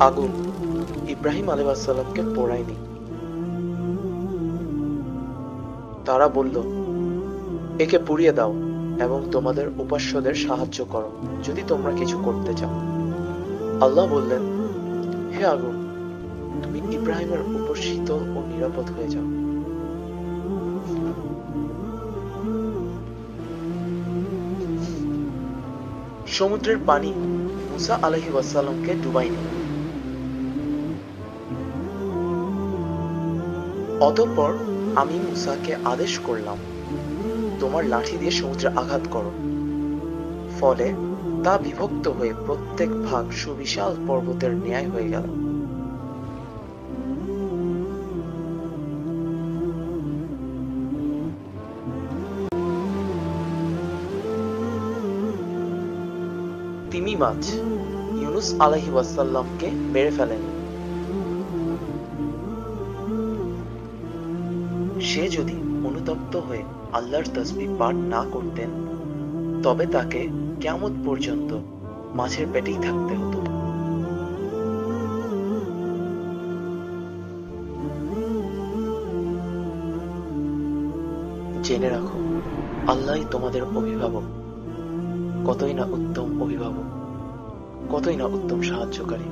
আগুন ইব্রাহিম আলাইসাল্লামকে পোড়ায়নি। তারা বলল, একে পুড়িয়ে দাও এবং তোমাদের উপাস্যদের সাহায্য করো, যদি তোমরা কিছু করতে চাও। আল্লাহ বললেন, হে আগুন, তুমি ইব্রাহিমের উপর শীতল ও নিরাপদ হয়ে যাও। সমুদ্রের পানি মুসা আলহি ওয়াসাল্লামকে ডুবায়নি। অতঃপর আমি মুসাকে আদেশ করলাম, তোমার লাঠি দিয়ে সমুদ্রে আঘাত করো। ফলে তা বিভক্ত হয়ে প্রত্যেক ভাগ সুবিশাল পর্বতের ন্যায় হয়ে গেল। তিমি মাছ ইউনুস আলহি ওয়াসাল্লামকে মেরে ফেলেন। সে যদি অনুতপ্ত হয়ে আল্লাহর তসবি পাঠ না করতেন, তবে তাকে কেমন পর্যন্ত মাছের পেটেই থাকতে হতো। জেনে রাখো, আল্লাহই তোমাদের অভিভাবক। কতই না উত্তম অভিভাবক কতই না উত্তম সাহায্যকারী।